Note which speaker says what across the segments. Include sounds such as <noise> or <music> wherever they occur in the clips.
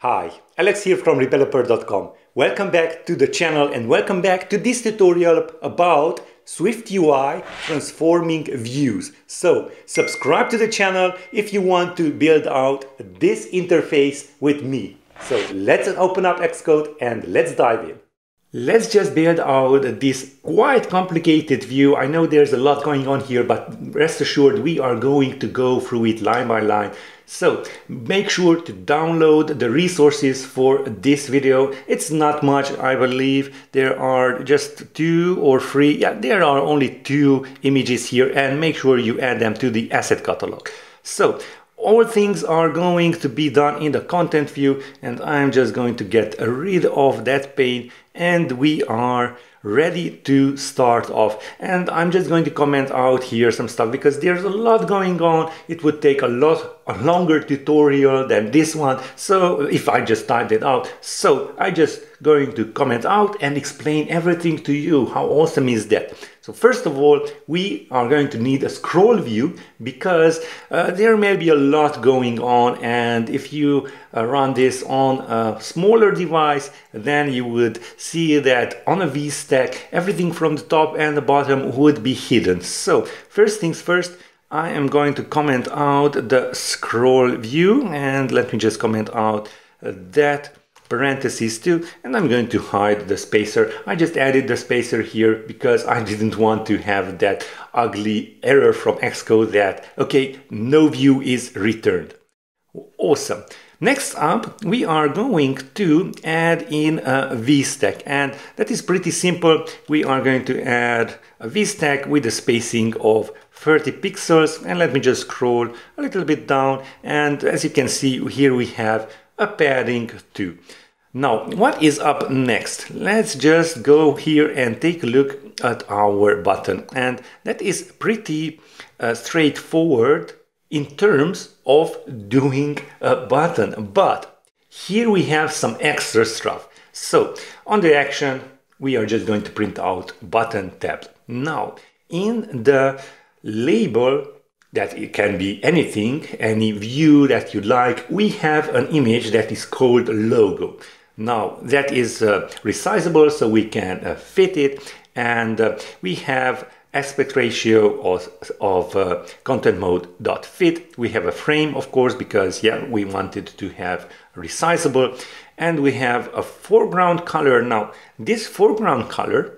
Speaker 1: Hi, Alex here from Rebeloper.com. Welcome back to the channel and welcome back to this tutorial about SwiftUI transforming views. So subscribe to the channel if you want to build out this interface with me. So let's open up Xcode and let's dive in. Let's just build out this quite complicated view. I know there's a lot going on here, but rest assured we are going to go through it line by line. So make sure to download the resources for this video. It's not much, I believe. There are just two or three. Yeah, there are only two images here and make sure you add them to the asset catalog. So all things are going to be done in the content view and I'm just going to get rid of that pane and we are ready to start off and I'm just going to comment out here some stuff because there's a lot going on it would take a lot a longer tutorial than this one. So if I just typed it out so I just going to comment out and explain everything to you. How awesome is that? So first of all we are going to need a scroll view because uh, there may be a lot going on. And if you uh, run this on a smaller device then you would see that on a VStack everything from the top and the bottom would be hidden. So first things first I am going to comment out the scroll view and let me just comment out uh, that parentheses too and I'm going to hide the spacer. I just added the spacer here because I didn't want to have that ugly error from Xcode that okay no view is returned. Awesome. Next up, we are going to add in a VStack and that is pretty simple. We are going to add a VStack with a spacing of 30 pixels and let me just scroll a little bit down and as you can see here we have a padding 2. Now what is up next? Let's just go here and take a look at our button and that is pretty uh, straightforward in terms of doing a button but here we have some extra stuff. So on the action we are just going to print out button tab. Now in the label that it can be anything, any view that you like, we have an image that is called logo. Now that is uh, resizable so we can uh, fit it and uh, we have aspect ratio of, of uh, content mode dot fit. We have a frame of course because yeah we wanted to have resizable and we have a foreground color. Now this foreground color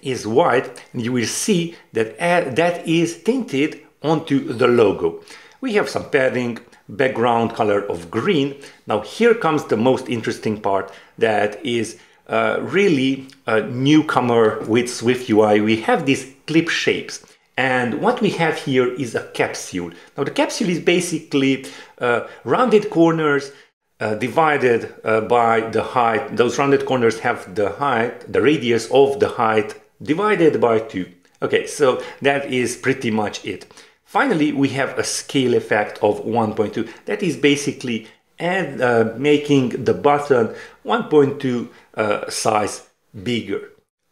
Speaker 1: is white and you will see that that is tinted onto the logo. We have some padding, background color of green. Now here comes the most interesting part that is uh, really a newcomer with Swift UI. We have these clip shapes. And what we have here is a capsule. Now the capsule is basically uh, rounded corners uh, divided uh, by the height. Those rounded corners have the height, the radius of the height divided by 2. Okay, so that is pretty much it. Finally, we have a scale effect of 1.2. That is basically and uh, making the button 1.2 uh, size bigger.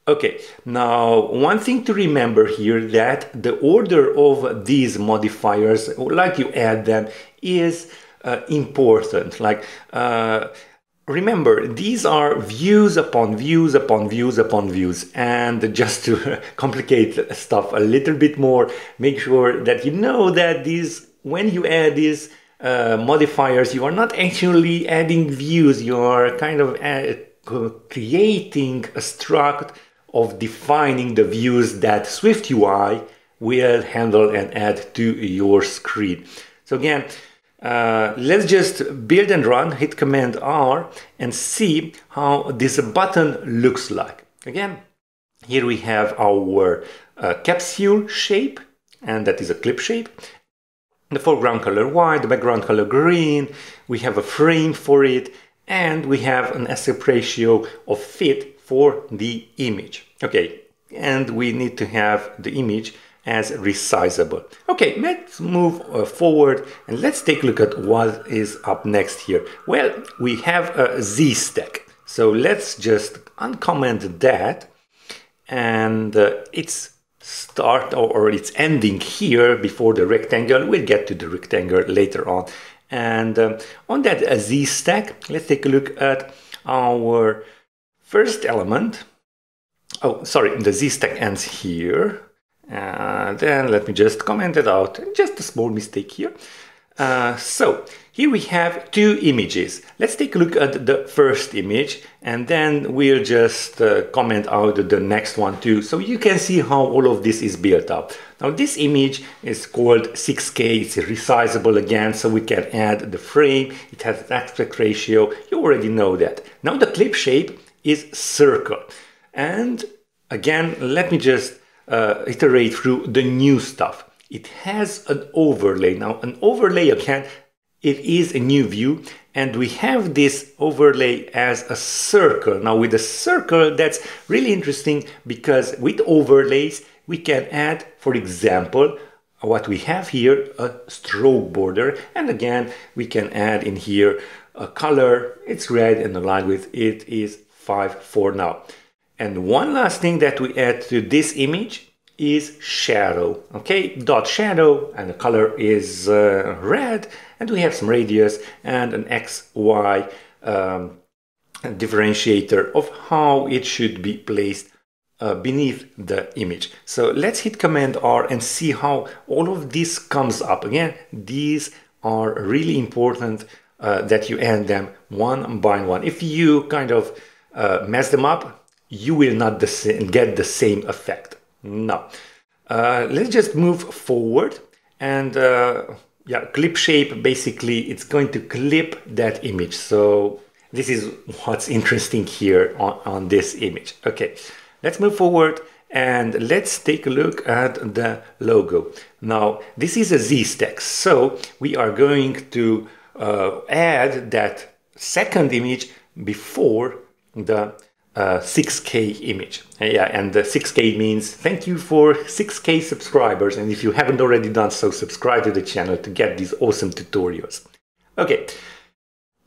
Speaker 1: Okay, now one thing to remember here that the order of these modifiers, like you add them, is uh, important. Like uh, Remember, these are views upon views upon views upon views. And just to <laughs> complicate stuff a little bit more, make sure that you know that these, when you add these uh, modifiers, you are not actually adding views, you are kind of uh, creating a struct of defining the views that SwiftUI will handle and add to your screen. So again, uh, let's just build and run, hit Command R and see how this button looks like. Again, here we have our uh, capsule shape, and that is a clip shape. The foreground color white, the background color green, we have a frame for it, and we have an aspect ratio of fit for the image. Okay, and we need to have the image as resizable. Okay, let's move uh, forward and let's take a look at what is up next here. Well, we have a Z stack. So let's just uncomment that and uh, it's start or, or it's ending here before the rectangle. We'll get to the rectangle later on. And um, on that Z stack, let's take a look at our first element. Oh, sorry, the Z stack ends here. Uh, then let me just comment it out. Just a small mistake here. Uh, so here we have two images. Let's take a look at the first image and then we'll just uh, comment out the next one too so you can see how all of this is built up. Now this image is called 6K, it's resizable again so we can add the frame, it has an aspect ratio, you already know that. Now the clip shape is circle and again let me just uh, iterate through the new stuff. It has an overlay. Now an overlay again it is a new view and we have this overlay as a circle. Now with a circle that's really interesting because with overlays we can add for example what we have here a stroke border and again we can add in here a color it's red and the line width it is 5 4 now. And one last thing that we add to this image is shadow. Okay, dot shadow and the color is uh, red and we have some radius and an XY um, differentiator of how it should be placed uh, beneath the image. So let's hit Command R and see how all of this comes up. Again, these are really important uh, that you add them one by one. If you kind of uh, mess them up, you will not the get the same effect. No. Uh, let's just move forward and uh, yeah, clip shape, basically it's going to clip that image. So this is what's interesting here on, on this image. Okay, let's move forward and let's take a look at the logo. Now, this is a Z-stack, so we are going to uh, add that second image before the uh, 6K image. Yeah, and the 6K means thank you for 6K subscribers. And if you haven't already done so, subscribe to the channel to get these awesome tutorials. Okay,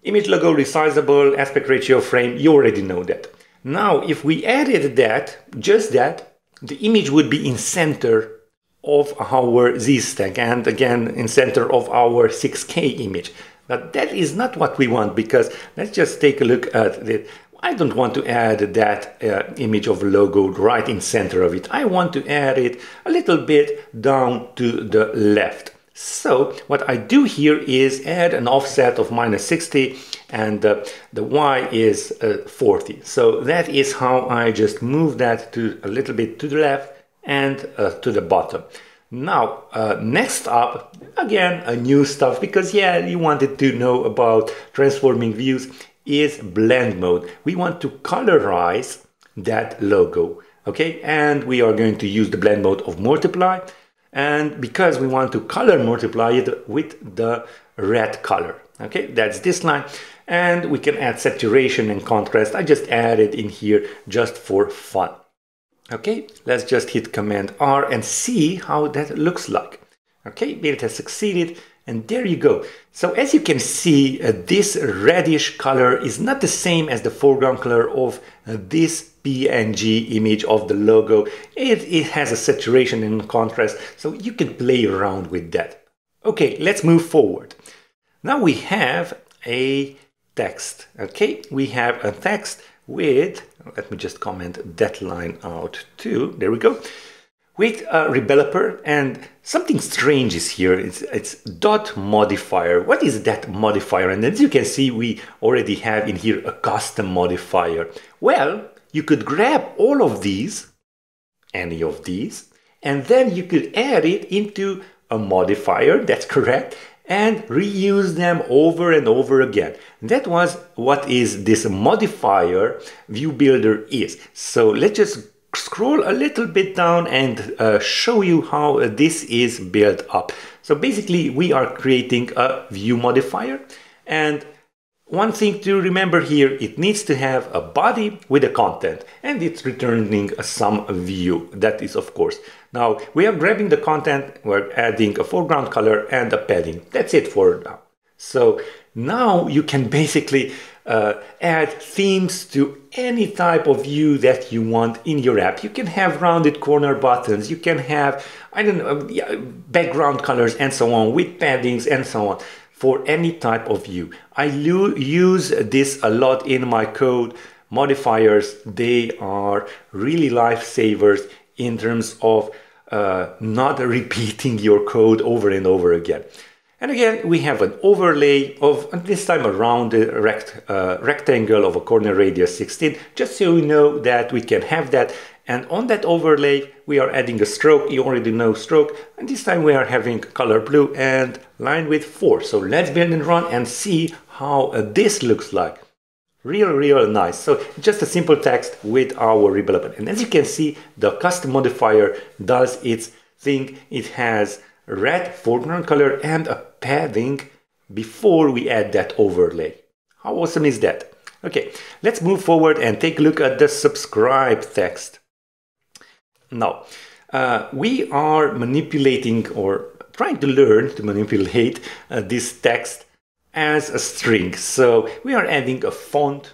Speaker 1: image logo resizable, aspect ratio frame, you already know that. Now, if we added that, just that, the image would be in center of our Z stack and again in center of our 6K image. But that is not what we want because let's just take a look at it. I don't want to add that uh, image of logo right in center of it. I want to add it a little bit down to the left. So what I do here is add an offset of minus 60 and uh, the Y is uh, 40. So that is how I just move that to a little bit to the left and uh, to the bottom. Now, uh, next up, again, a new stuff because yeah, you wanted to know about transforming views is blend mode. We want to colorize that logo, okay? And we are going to use the blend mode of multiply. And because we want to color multiply it with the red color, okay? That's this line. And we can add saturation and contrast. I just added in here just for fun. Okay, let's just hit Command R and see how that looks like. Okay, it has succeeded. And there you go. So as you can see, uh, this reddish color is not the same as the foreground color of uh, this PNG image of the logo. It, it has a saturation and contrast, so you can play around with that. Okay, let's move forward. Now we have a text, okay? We have a text with, let me just comment that line out too, there we go with a Rebeloper and something strange is here. It's, it's dot modifier. What is that modifier? And as you can see, we already have in here a custom modifier. Well, you could grab all of these, any of these, and then you could add it into a modifier, that's correct, and reuse them over and over again. That was what is this modifier view builder is. So let's just scroll a little bit down and uh, show you how uh, this is built up. So basically we are creating a view modifier and one thing to remember here, it needs to have a body with a content and it's returning some view. That is of course. Now we are grabbing the content, we're adding a foreground color and a padding. That's it for now. So now you can basically uh, add themes to any type of view that you want in your app. You can have rounded corner buttons, you can have, I don't know, background colors and so on with paddings and so on. for any type of view. I use this a lot in my code modifiers. They are really lifesavers in terms of uh, not <laughs> repeating your code over and over again. And again, we have an overlay of this time a rounded rect, uh, rectangle of a corner radius 16, just so you know that we can have that. And on that overlay, we are adding a stroke. You already know stroke. And this time we are having color blue and line width 4. So let's build and run and see how uh, this looks like. Real, real nice. So just a simple text with our button. And as you can see, the custom modifier does its thing. It has red foreground color and a padding before we add that overlay. How awesome is that? Okay, let's move forward and take a look at the subscribe text. Now, uh, we are manipulating or trying to learn to manipulate uh, this text as a string. So we are adding a font,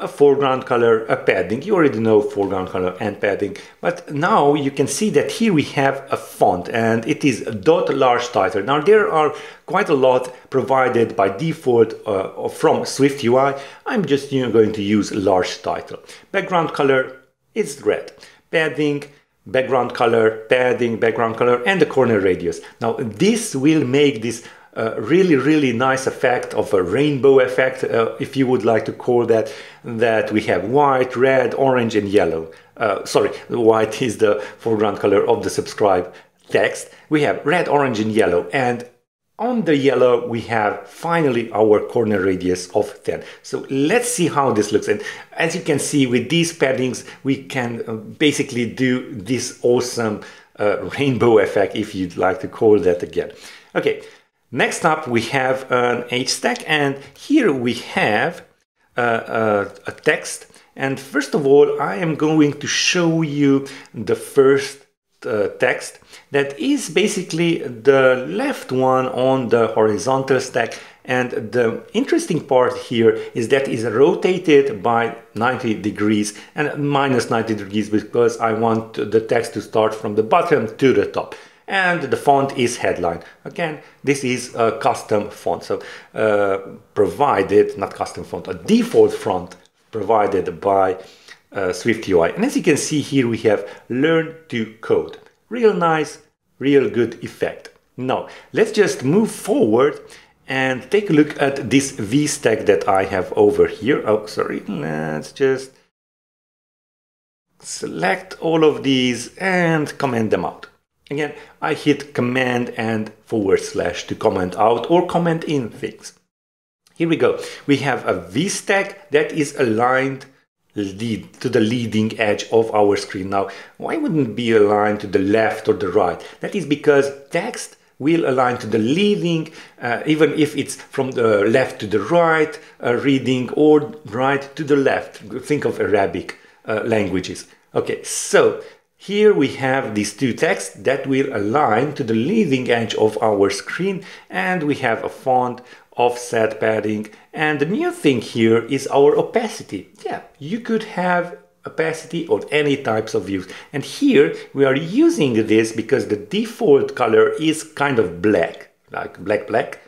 Speaker 1: a foreground color, a padding. You already know foreground color and padding. But now you can see that here we have a font and it is dot large title. Now there are quite a lot provided by default uh, from Swift UI. I'm just you know, going to use large title. Background color is red. Padding, background color, padding, background color, and the corner radius. Now this will make this really, really nice effect of a rainbow effect, uh, if you would like to call that, that we have white, red, orange, and yellow. Uh, sorry, white is the foreground color of the subscribe text. We have red, orange, and yellow. And on the yellow, we have finally our corner radius of 10. So let's see how this looks. And as you can see with these paddings, we can uh, basically do this awesome uh, rainbow effect, if you'd like to call that again. Okay, Next up, we have an HStack, and here we have a, a, a text. And first of all, I am going to show you the first uh, text that is basically the left one on the horizontal stack and the interesting part here is that is rotated by 90 degrees and minus 90 degrees because I want the text to start from the bottom to the top and the font is headline. Again, this is a custom font, so uh, provided, not custom font, a default font provided by uh, Swift UI. And as you can see here, we have learn to code. Real nice, real good effect. Now, let's just move forward and take a look at this VStack that I have over here. Oh, sorry, let's just select all of these and comment them out. Again, I hit command and forward slash to comment out or comment in things. Here we go. We have a VStack that is aligned lead to the leading edge of our screen. Now, why wouldn't it be aligned to the left or the right? That is because text will align to the leading, uh, even if it's from the left to the right uh, reading or right to the left. Think of Arabic uh, languages. Okay, so here we have these two texts that will align to the leading edge of our screen and we have a font, offset padding and the new thing here is our opacity. Yeah, you could have opacity on any types of views and here we are using this because the default color is kind of black, like black black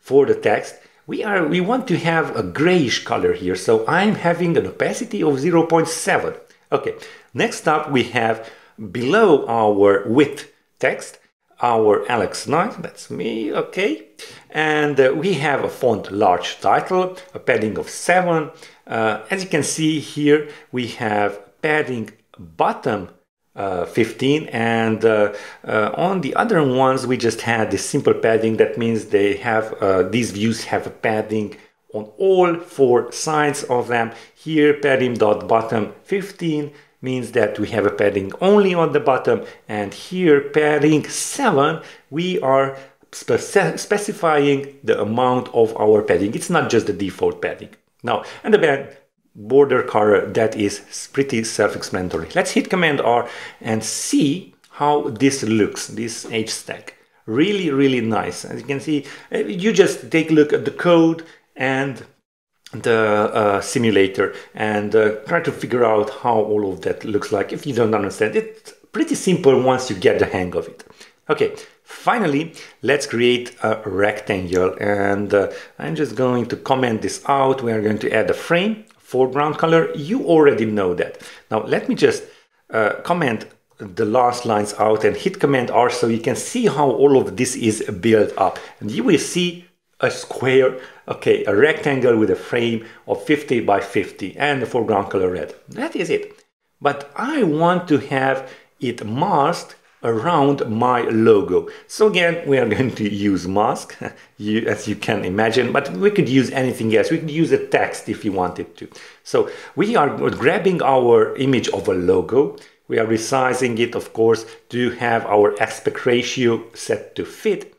Speaker 1: for the text. We are we want to have a grayish color here so I'm having an opacity of 0.7 Okay, next up we have below our width text, our Alex Nagy, that's me, okay. And uh, we have a font large title, a padding of 7. Uh, as you can see here, we have padding bottom uh, 15 and uh, uh, on the other ones we just had the simple padding that means they have uh, these views have a padding on all four sides of them. Here padding dot bottom 15 means that we have a padding only on the bottom. And here padding 7 we are spec specifying the amount of our padding. It's not just the default padding. Now and the border color that is pretty self-explanatory. Let's hit command R and see how this looks this H stack. Really really nice. As you can see uh, you just take a look at the code and the uh, simulator and uh, try to figure out how all of that looks like if you don't understand it's pretty simple once you get the hang of it okay Finally, let's create a rectangle and uh, I'm just going to comment this out. We are going to add a frame, foreground color. You already know that. Now let me just uh, comment the last lines out and hit command R so you can see how all of this is built up. And you will see a square, okay, a rectangle with a frame of 50 by 50 and the foreground color red. That is it. But I want to have it masked around my logo. So again, we are <laughs> going to use mask, <laughs> you, as you can imagine, but we could use anything else. We could use a text if you wanted to. So we are grabbing our image of a logo. We are resizing it, of course, to have our aspect ratio set to fit.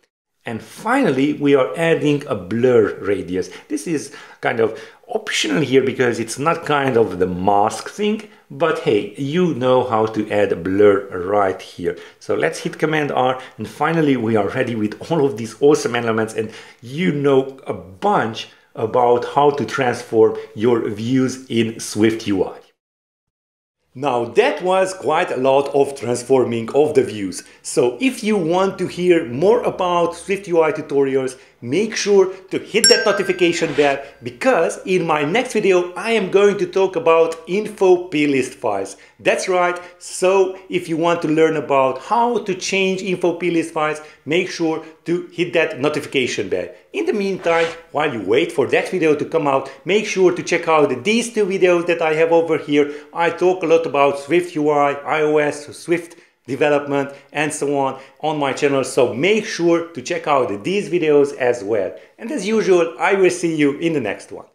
Speaker 1: And finally, we are adding a blur radius. This is kind of optional here because it's not kind of the mask thing, but hey, you know how to add a blur right here. So let's hit Command R and finally we are ready with all of these awesome elements and you know a bunch about how to transform your views in Swift UI. Now that was quite a lot of transforming of the views. So if you want to hear more about SwiftUI tutorials, make sure to hit that notification bell because in my next video I am going to talk about info plist files. That's right, so if you want to learn about how to change info plist files, make sure to hit that notification bell. In the meantime, while you wait for that video to come out, make sure to check out these two videos that I have over here. I talk a lot about SwiftUI, iOS, Swift, development and so on on my channel. So make sure to check out these videos as well. And as usual I will see you in the next one